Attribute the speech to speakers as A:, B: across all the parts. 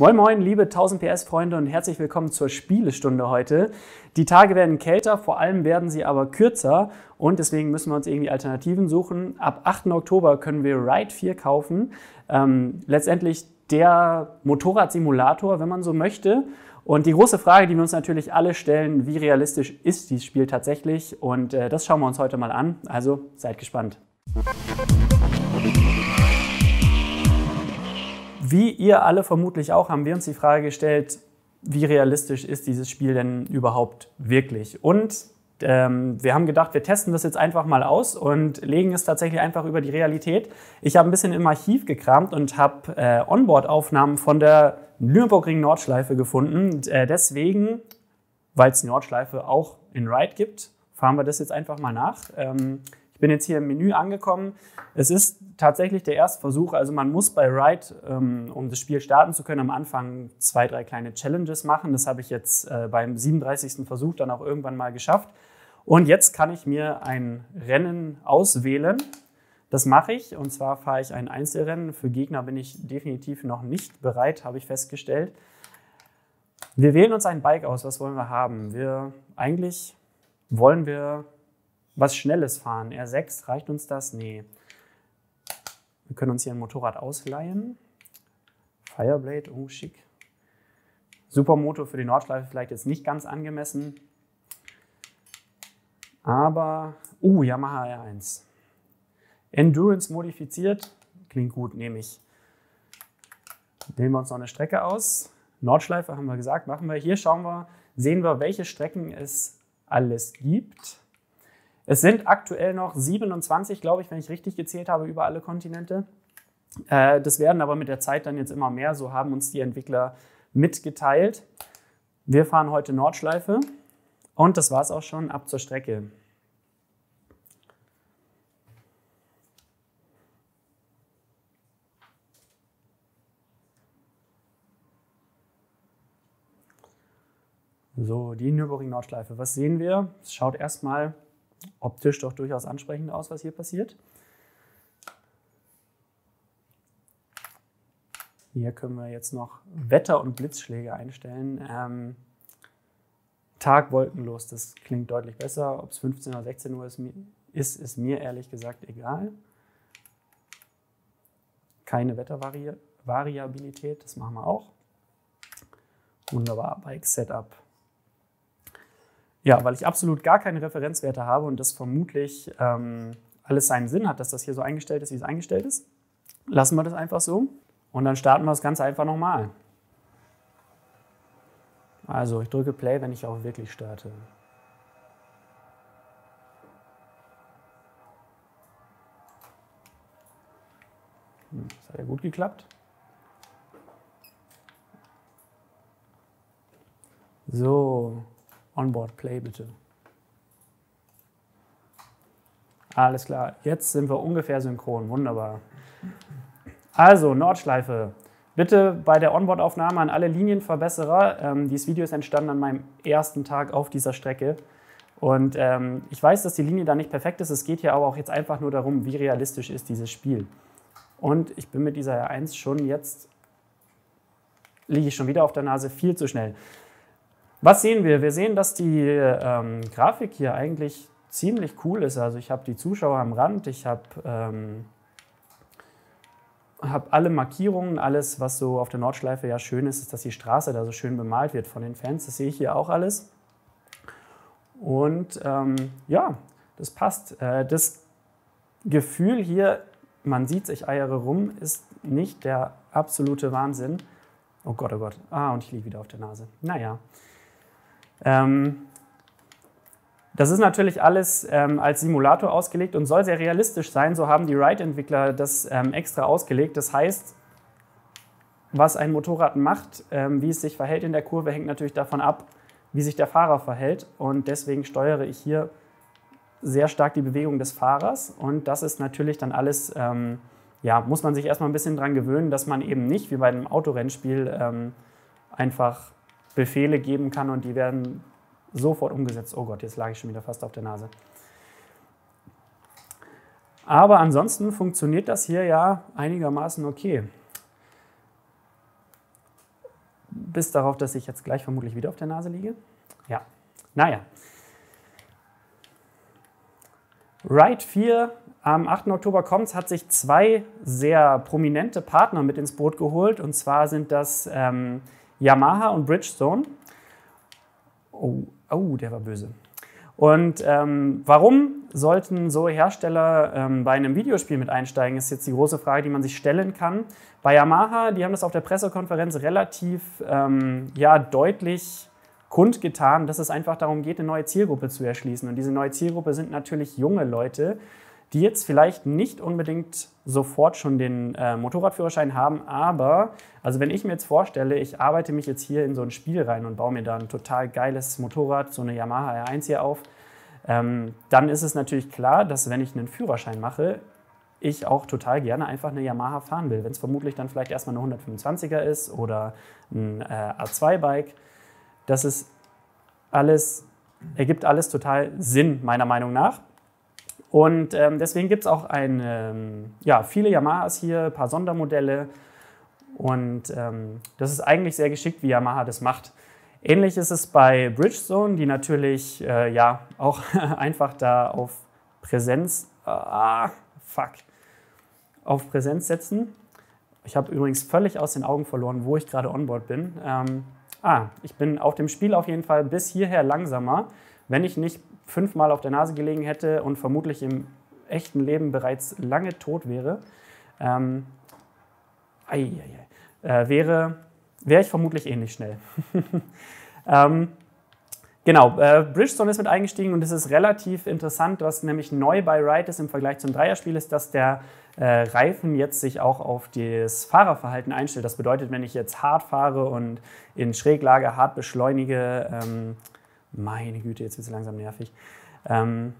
A: Moin Moin, liebe 1000 PS-Freunde und herzlich willkommen zur Spielestunde heute. Die Tage werden kälter, vor allem werden sie aber kürzer und deswegen müssen wir uns irgendwie Alternativen suchen. Ab 8. Oktober können wir Ride 4 kaufen. Ähm, letztendlich der Motorradsimulator, wenn man so möchte. Und die große Frage, die wir uns natürlich alle stellen, wie realistisch ist dieses Spiel tatsächlich? Und äh, das schauen wir uns heute mal an. Also seid gespannt. Wie ihr alle vermutlich auch, haben wir uns die Frage gestellt, wie realistisch ist dieses Spiel denn überhaupt wirklich? Und ähm, wir haben gedacht, wir testen das jetzt einfach mal aus und legen es tatsächlich einfach über die Realität. Ich habe ein bisschen im Archiv gekramt und habe äh, Onboard-Aufnahmen von der Nürburgring-Nordschleife gefunden. Und, äh, deswegen, weil es Nordschleife auch in Ride gibt, fahren wir das jetzt einfach mal nach. Ähm, ich bin jetzt hier im Menü angekommen. Es ist tatsächlich der erste Versuch. Also man muss bei Ride, ähm, um das Spiel starten zu können, am Anfang zwei, drei kleine Challenges machen. Das habe ich jetzt äh, beim 37. Versuch dann auch irgendwann mal geschafft. Und jetzt kann ich mir ein Rennen auswählen. Das mache ich und zwar fahre ich ein Einzelrennen. Für Gegner bin ich definitiv noch nicht bereit, habe ich festgestellt. Wir wählen uns ein Bike aus. Was wollen wir haben? Wir eigentlich wollen wir was Schnelles fahren. R6, reicht uns das? Nee. Wir können uns hier ein Motorrad ausleihen. Fireblade, oh schick. Supermoto für die Nordschleife vielleicht jetzt nicht ganz angemessen. Aber, uh, Yamaha R1. Endurance modifiziert, klingt gut, nehme ich. Nehmen wir uns noch eine Strecke aus. Nordschleife haben wir gesagt, machen wir. Hier schauen wir, sehen wir, welche Strecken es alles gibt. Es sind aktuell noch 27, glaube ich, wenn ich richtig gezählt habe, über alle Kontinente. Äh, das werden aber mit der Zeit dann jetzt immer mehr. So haben uns die Entwickler mitgeteilt. Wir fahren heute Nordschleife und das war es auch schon. Ab zur Strecke. So, die Nürburgring-Nordschleife. Was sehen wir? Es schaut erstmal optisch doch durchaus ansprechend aus, was hier passiert. Hier können wir jetzt noch Wetter- und Blitzschläge einstellen. Ähm, Tag wolkenlos, das klingt deutlich besser. Ob es 15 oder 16 Uhr ist, ist, ist mir ehrlich gesagt egal. Keine Wettervariabilität, das machen wir auch. Wunderbar, Bike Setup. Ja, weil ich absolut gar keine Referenzwerte habe und das vermutlich ähm, alles seinen Sinn hat, dass das hier so eingestellt ist, wie es eingestellt ist, lassen wir das einfach so und dann starten wir das Ganze einfach nochmal. Also ich drücke Play, wenn ich auch wirklich starte. Hm, das hat ja gut geklappt. So, Onboard Play bitte. Alles klar, jetzt sind wir ungefähr synchron. Wunderbar. Also, Nordschleife. Bitte bei der Onboard-Aufnahme an alle Linienverbesserer. Ähm, dieses Video ist entstanden an meinem ersten Tag auf dieser Strecke. Und ähm, ich weiß, dass die Linie da nicht perfekt ist. Es geht hier aber auch jetzt einfach nur darum, wie realistisch ist dieses Spiel. Und ich bin mit dieser R1 schon jetzt, liege ich schon wieder auf der Nase, viel zu schnell. Was sehen wir? Wir sehen, dass die ähm, Grafik hier eigentlich ziemlich cool ist. Also ich habe die Zuschauer am Rand, ich habe ähm, hab alle Markierungen, alles, was so auf der Nordschleife ja schön ist, ist, dass die Straße da so schön bemalt wird von den Fans. Das sehe ich hier auch alles. Und ähm, ja, das passt. Äh, das Gefühl hier, man sieht sich eiere rum, ist nicht der absolute Wahnsinn. Oh Gott, oh Gott. Ah, und ich liege wieder auf der Nase. Naja. Ähm, das ist natürlich alles ähm, als Simulator ausgelegt und soll sehr realistisch sein. So haben die Ride-Entwickler das ähm, extra ausgelegt. Das heißt, was ein Motorrad macht, wie es sich verhält in der Kurve, hängt natürlich davon ab, wie sich der Fahrer verhält. Und deswegen steuere ich hier sehr stark die Bewegung des Fahrers. Und das ist natürlich dann alles, ähm, ja, muss man sich erstmal ein bisschen dran gewöhnen, dass man eben nicht wie bei einem Autorennspiel ähm, einfach Befehle geben kann und die werden sofort umgesetzt. Oh Gott, jetzt lag ich schon wieder fast auf der Nase. Aber ansonsten funktioniert das hier ja einigermaßen okay. bis darauf, dass ich jetzt gleich vermutlich wieder auf der Nase liege. Ja, naja. Ride 4 am 8. Oktober kommt, hat sich zwei sehr prominente Partner mit ins Boot geholt. Und zwar sind das ähm, Yamaha und Bridgestone. Oh, oh, der war böse. Und ähm, warum sollten so Hersteller ähm, bei einem Videospiel mit einsteigen, ist jetzt die große Frage, die man sich stellen kann. Bei Yamaha, die haben das auf der Pressekonferenz relativ ähm, ja, deutlich kundgetan, dass es einfach darum geht, eine neue Zielgruppe zu erschließen. Und diese neue Zielgruppe sind natürlich junge Leute, die jetzt vielleicht nicht unbedingt sofort schon den äh, Motorradführerschein haben, aber also wenn ich mir jetzt vorstelle, ich arbeite mich jetzt hier in so ein Spiel rein und baue mir da ein total geiles Motorrad, so eine Yamaha R1 hier auf, ähm, dann ist es natürlich klar, dass wenn ich einen Führerschein mache, ich auch total gerne einfach eine Yamaha fahren will. Wenn es vermutlich dann vielleicht erstmal eine 125er ist oder ein äh, A2-Bike, das ist alles, ergibt alles total Sinn, meiner Meinung nach. Und ähm, deswegen gibt es auch ein, ähm, ja, viele Yamahas hier, ein paar Sondermodelle. Und ähm, das ist eigentlich sehr geschickt, wie Yamaha das macht. Ähnlich ist es bei Bridgestone, die natürlich äh, ja auch einfach da auf Präsenz, ah, fuck, auf Präsenz setzen. Ich habe übrigens völlig aus den Augen verloren, wo ich gerade onboard bin. Ähm, ah, ich bin auf dem Spiel auf jeden Fall bis hierher langsamer, wenn ich nicht fünfmal auf der Nase gelegen hätte und vermutlich im echten Leben bereits lange tot wäre, ähm, ei, ei, ei, äh, wäre, wäre ich vermutlich ähnlich schnell. ähm, genau, äh, Bridgestone ist mit eingestiegen und es ist relativ interessant, was nämlich neu bei Ride ist im Vergleich zum Dreierspiel, ist, dass der äh, Reifen jetzt sich auch auf das Fahrerverhalten einstellt. Das bedeutet, wenn ich jetzt hart fahre und in Schräglage hart beschleunige, ähm, meine Güte, jetzt wird es langsam nervig. Ähm,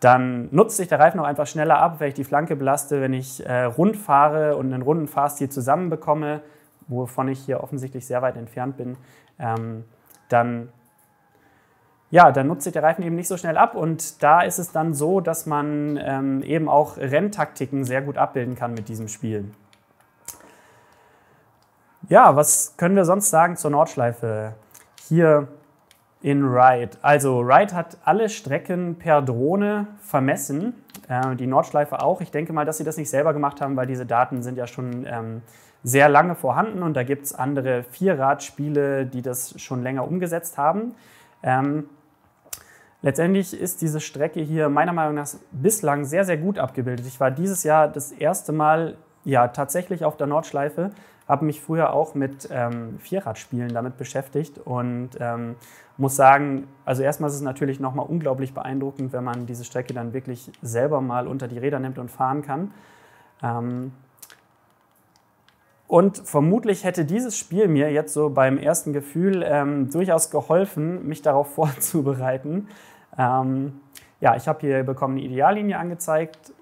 A: dann nutzt sich der Reifen auch einfach schneller ab, wenn ich die Flanke belaste, wenn ich äh, rund fahre und einen runden Fahrstil zusammenbekomme, wovon ich hier offensichtlich sehr weit entfernt bin, ähm, dann, ja, dann nutzt sich der Reifen eben nicht so schnell ab und da ist es dann so, dass man ähm, eben auch Renntaktiken sehr gut abbilden kann mit diesem Spiel. Ja, was können wir sonst sagen zur Nordschleife? Hier in Ride. Also Ride hat alle Strecken per Drohne vermessen, äh, die Nordschleife auch. Ich denke mal, dass sie das nicht selber gemacht haben, weil diese Daten sind ja schon ähm, sehr lange vorhanden und da gibt es andere Vierradspiele, die das schon länger umgesetzt haben. Ähm, letztendlich ist diese Strecke hier meiner Meinung nach bislang sehr, sehr gut abgebildet. Ich war dieses Jahr das erste Mal ja tatsächlich auf der Nordschleife, habe mich früher auch mit ähm, Vierradspielen damit beschäftigt und ähm, muss sagen, also erstmal ist es natürlich nochmal unglaublich beeindruckend, wenn man diese Strecke dann wirklich selber mal unter die Räder nimmt und fahren kann. Ähm, und vermutlich hätte dieses Spiel mir jetzt so beim ersten Gefühl ähm, durchaus geholfen, mich darauf vorzubereiten. Ähm, ja, ich habe hier bekommen eine Ideallinie angezeigt.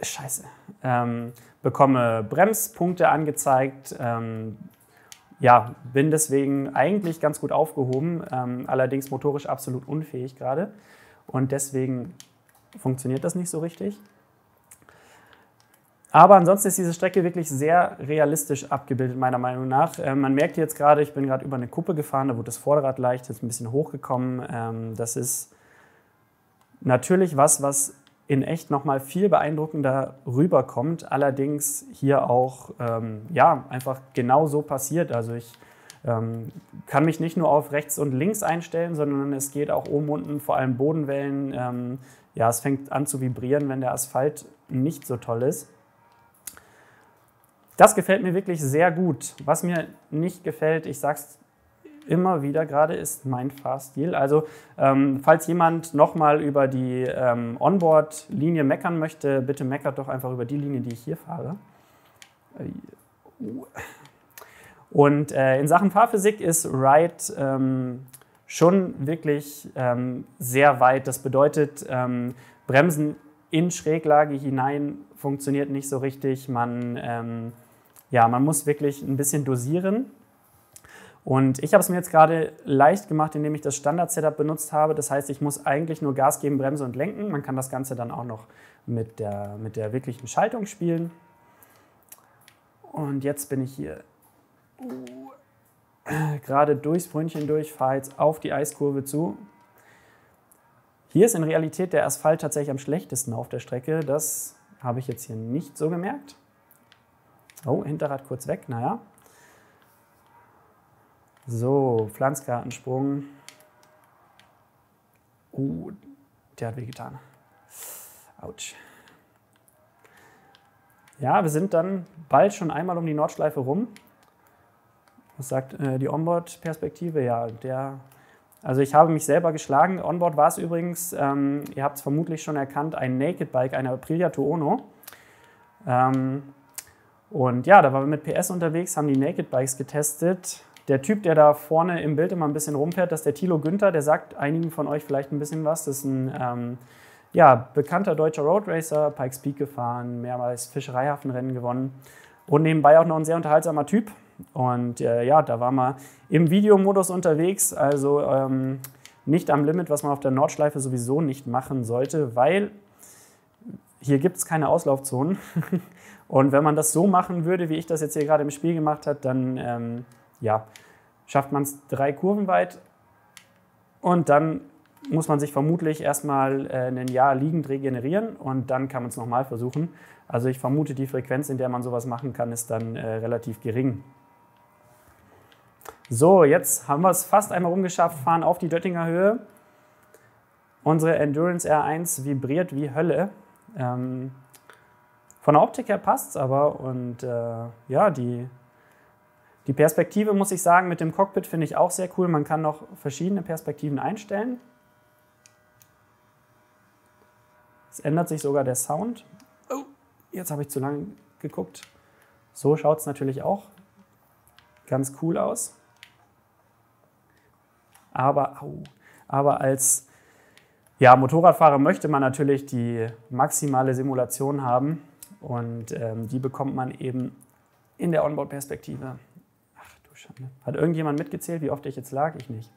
A: Scheiße. Ähm, bekomme Bremspunkte angezeigt. Ähm, ja, bin deswegen eigentlich ganz gut aufgehoben, ähm, allerdings motorisch absolut unfähig gerade. Und deswegen funktioniert das nicht so richtig. Aber ansonsten ist diese Strecke wirklich sehr realistisch abgebildet, meiner Meinung nach. Ähm, man merkt jetzt gerade, ich bin gerade über eine Kuppe gefahren, da wurde das Vorderrad leicht, jetzt ein bisschen hochgekommen. Ähm, das ist natürlich was, was in echt nochmal viel beeindruckender rüberkommt. Allerdings hier auch ähm, ja, einfach genau so passiert. Also ich ähm, kann mich nicht nur auf rechts und links einstellen, sondern es geht auch oben unten, vor allem Bodenwellen. Ähm, ja, es fängt an zu vibrieren, wenn der Asphalt nicht so toll ist. Das gefällt mir wirklich sehr gut. Was mir nicht gefällt, ich sag's immer wieder gerade, ist mein Fahrstil. Also ähm, falls jemand nochmal über die ähm, Onboard-Linie meckern möchte, bitte meckert doch einfach über die Linie, die ich hier fahre. Und äh, in Sachen Fahrphysik ist Ride ähm, schon wirklich ähm, sehr weit. Das bedeutet, ähm, Bremsen in Schräglage hinein funktioniert nicht so richtig. Man, ähm, ja, man muss wirklich ein bisschen dosieren. Und ich habe es mir jetzt gerade leicht gemacht, indem ich das Standard-Setup benutzt habe. Das heißt, ich muss eigentlich nur Gas geben, Bremse und lenken. Man kann das Ganze dann auch noch mit der, mit der wirklichen Schaltung spielen. Und jetzt bin ich hier. gerade durchs Brünnchen durch, fahre jetzt auf die Eiskurve zu. Hier ist in Realität der Asphalt tatsächlich am schlechtesten auf der Strecke. Das habe ich jetzt hier nicht so gemerkt. Oh, Hinterrad kurz weg, naja. So, Pflanzgartensprung. Uh, der hat wehgetan. Autsch. Ja, wir sind dann bald schon einmal um die Nordschleife rum. Was sagt äh, die Onboard-Perspektive? Ja, der. Also ich habe mich selber geschlagen. Onboard war es übrigens, ähm, ihr habt es vermutlich schon erkannt, ein Naked Bike, eine Aprilia Tuono. Ähm, und ja, da waren wir mit PS unterwegs, haben die Naked Bikes getestet. Der Typ, der da vorne im Bild immer ein bisschen rumfährt, das ist der Thilo Günther, der sagt einigen von euch vielleicht ein bisschen was. Das ist ein ähm, ja, bekannter deutscher Road Racer, Pikes Peak gefahren, mehrmals Fischereihafenrennen gewonnen und nebenbei auch noch ein sehr unterhaltsamer Typ. Und äh, ja, da waren wir im Videomodus unterwegs, also ähm, nicht am Limit, was man auf der Nordschleife sowieso nicht machen sollte, weil hier gibt es keine Auslaufzonen. Und wenn man das so machen würde, wie ich das jetzt hier gerade im Spiel gemacht habe, dann ähm, ja, schafft man es drei Kurven weit und dann muss man sich vermutlich erstmal äh, ein Jahr liegend regenerieren und dann kann man es nochmal versuchen. Also ich vermute, die Frequenz, in der man sowas machen kann, ist dann äh, relativ gering. So, jetzt haben wir es fast einmal rumgeschafft, fahren auf die Döttinger Höhe. Unsere Endurance R1 vibriert wie Hölle. Ähm, von der Optik her passt es aber und äh, ja, die, die Perspektive muss ich sagen, mit dem Cockpit finde ich auch sehr cool. Man kann noch verschiedene Perspektiven einstellen. Es ändert sich sogar der Sound. Oh, jetzt habe ich zu lange geguckt. So schaut es natürlich auch ganz cool aus. Aber, au, aber als ja, Motorradfahrer möchte man natürlich die maximale Simulation haben. Und ähm, die bekommt man eben in der Onboard-Perspektive. Schande. Hat irgendjemand mitgezählt, wie oft ich jetzt lag? Ich nicht.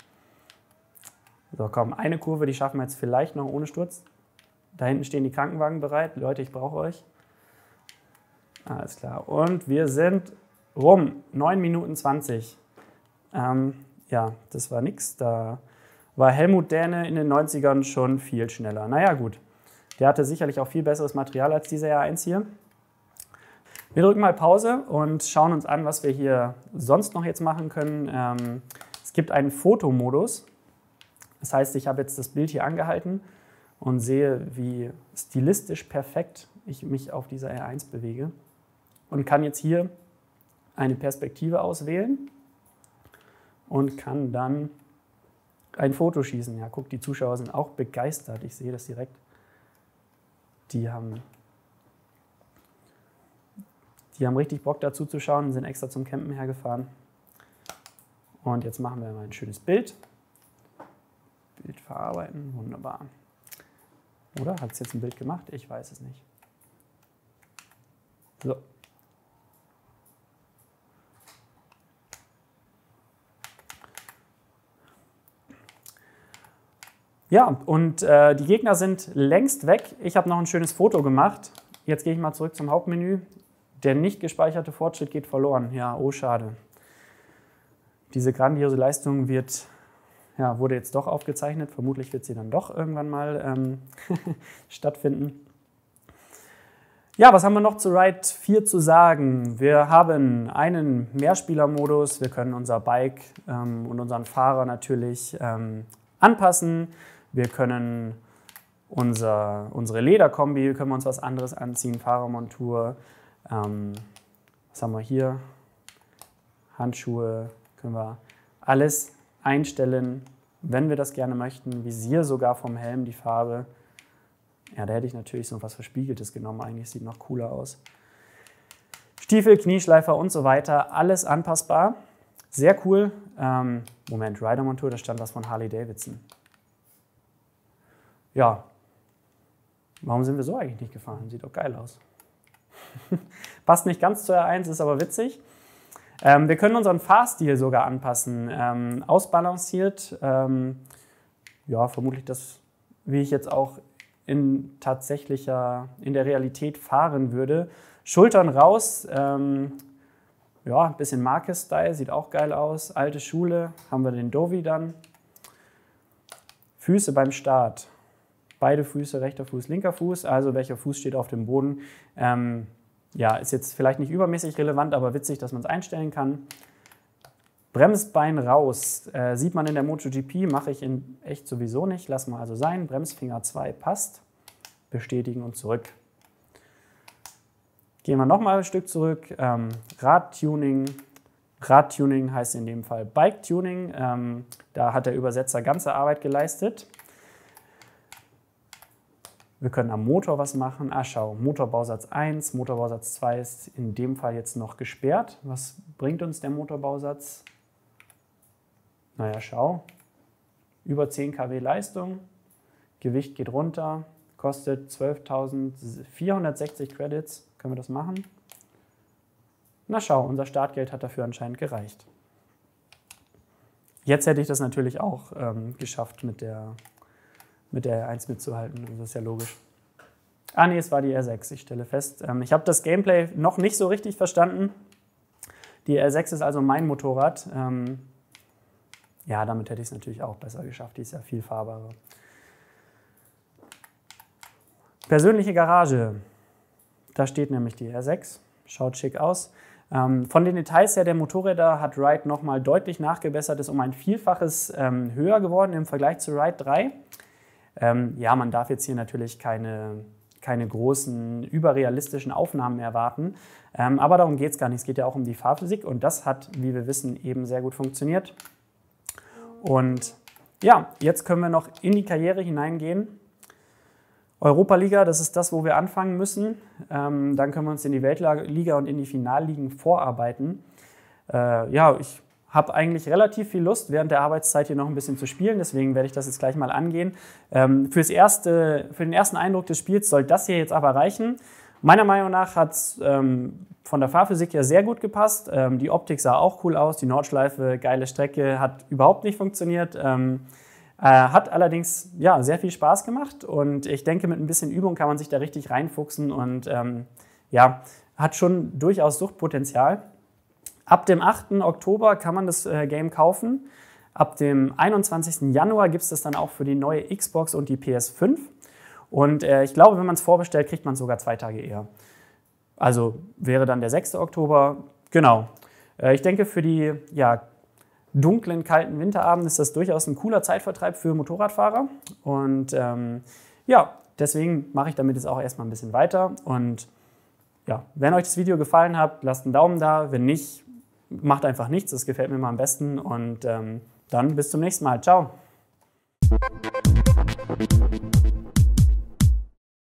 A: So, komm, eine Kurve, die schaffen wir jetzt vielleicht noch ohne Sturz. Da hinten stehen die Krankenwagen bereit. Leute, ich brauche euch. Alles klar. Und wir sind rum. 9 Minuten 20. Ähm, ja, das war nix. Da war Helmut Däne in den 90ern schon viel schneller. Naja, gut. Der hatte sicherlich auch viel besseres Material als dieser R1 hier. Wir drücken mal Pause und schauen uns an, was wir hier sonst noch jetzt machen können. Ähm, es gibt einen Fotomodus. Das heißt, ich habe jetzt das Bild hier angehalten und sehe, wie stilistisch perfekt ich mich auf dieser R1 bewege und kann jetzt hier eine Perspektive auswählen und kann dann ein Foto schießen. Ja, guck, die Zuschauer sind auch begeistert. Ich sehe das direkt. Die haben, die haben richtig Bock dazu zu schauen, sind extra zum Campen hergefahren. Und jetzt machen wir mal ein schönes Bild. Bild verarbeiten, wunderbar. Oder? Hat es jetzt ein Bild gemacht? Ich weiß es nicht. So. Ja, und äh, die Gegner sind längst weg. Ich habe noch ein schönes Foto gemacht. Jetzt gehe ich mal zurück zum Hauptmenü. Der nicht gespeicherte Fortschritt geht verloren. Ja, oh schade. Diese grandiose Leistung wird, ja, wurde jetzt doch aufgezeichnet. Vermutlich wird sie dann doch irgendwann mal ähm, stattfinden. Ja, was haben wir noch zu Ride 4 zu sagen? Wir haben einen Mehrspielermodus. Wir können unser Bike ähm, und unseren Fahrer natürlich ähm, anpassen. Wir können unser, unsere Lederkombi, können wir uns was anderes anziehen, Fahrermontur. Ähm, was haben wir hier? Handschuhe, können wir alles einstellen, wenn wir das gerne möchten. Visier sogar vom Helm, die Farbe. Ja, da hätte ich natürlich so was Verspiegeltes genommen. Eigentlich sieht noch cooler aus. Stiefel, Knieschleifer und so weiter, alles anpassbar. Sehr cool. Ähm, Moment, Rider-Montur, da stand was von Harley Davidson ja, warum sind wir so eigentlich nicht gefahren? Sieht doch geil aus. Passt nicht ganz zu R1, ist aber witzig. Ähm, wir können unseren Fahrstil sogar anpassen. Ähm, ausbalanciert, ähm, ja, vermutlich das, wie ich jetzt auch in tatsächlicher, in der Realität fahren würde. Schultern raus, ähm, ja, ein bisschen Marcus-Style, sieht auch geil aus. Alte Schule, haben wir den Dovi dann. Füße beim Start. Beide Füße, rechter Fuß, linker Fuß. Also welcher Fuß steht auf dem Boden. Ja, ist jetzt vielleicht nicht übermäßig relevant, aber witzig, dass man es einstellen kann. Bremsbein raus. Äh, sieht man in der MotoGP, mache ich in echt sowieso nicht. Lass mal also sein. Bremsfinger 2 passt. Bestätigen und zurück. Gehen wir nochmal ein Stück zurück. Ähm, Radtuning. Radtuning heißt in dem Fall Bike-Tuning. Ähm, da hat der Übersetzer ganze Arbeit geleistet. Wir können am Motor was machen. Ah, schau, Motorbausatz 1, Motorbausatz 2 ist in dem Fall jetzt noch gesperrt. Was bringt uns der Motorbausatz? Naja, schau, über 10 kW Leistung, Gewicht geht runter, kostet 12.460 Credits. Können wir das machen? Na schau, unser Startgeld hat dafür anscheinend gereicht. Jetzt hätte ich das natürlich auch ähm, geschafft, mit der, mit der 1 mitzuhalten. Das ist ja logisch. Ah nee, es war die R6, ich stelle fest. Ähm, ich habe das Gameplay noch nicht so richtig verstanden. Die R6 ist also mein Motorrad. Ähm, ja, damit hätte ich es natürlich auch besser geschafft. Die ist ja viel fahrbarer. Persönliche Garage. Da steht nämlich die R6. Schaut schick aus. Ähm, von den Details her der Motorräder hat Ride nochmal deutlich nachgebessert, ist um ein Vielfaches ähm, höher geworden im Vergleich zu Ride 3. Ähm, ja, man darf jetzt hier natürlich keine, keine großen, überrealistischen Aufnahmen erwarten. Ähm, aber darum geht es gar nicht. Es geht ja auch um die Fahrphysik und das hat, wie wir wissen, eben sehr gut funktioniert. Und ja, jetzt können wir noch in die Karriere hineingehen. Europa-Liga, das ist das, wo wir anfangen müssen. Ähm, dann können wir uns in die Weltliga und in die Finalligen vorarbeiten. Äh, ja, ich habe eigentlich relativ viel Lust, während der Arbeitszeit hier noch ein bisschen zu spielen. Deswegen werde ich das jetzt gleich mal angehen. Ähm, fürs erste, für den ersten Eindruck des Spiels soll das hier jetzt aber reichen. Meiner Meinung nach hat es ähm, von der Fahrphysik her sehr gut gepasst. Ähm, die Optik sah auch cool aus. Die Nordschleife, geile Strecke, hat überhaupt nicht funktioniert. Ähm, äh, hat allerdings ja, sehr viel Spaß gemacht und ich denke, mit ein bisschen Übung kann man sich da richtig reinfuchsen und ähm, ja, hat schon durchaus Suchtpotenzial. Ab dem 8. Oktober kann man das äh, Game kaufen. Ab dem 21. Januar gibt es das dann auch für die neue Xbox und die PS5. Und äh, ich glaube, wenn man es vorbestellt, kriegt man es sogar zwei Tage eher. Also wäre dann der 6. Oktober. Genau. Äh, ich denke, für die ja, dunklen, kalten Winterabend ist das durchaus ein cooler Zeitvertreib für Motorradfahrer. Und ähm, ja, deswegen mache ich damit jetzt auch erstmal ein bisschen weiter. Und ja, wenn euch das Video gefallen hat, lasst einen Daumen da. Wenn nicht, macht einfach nichts. Das gefällt mir immer am besten. Und ähm, dann bis zum nächsten Mal. Ciao.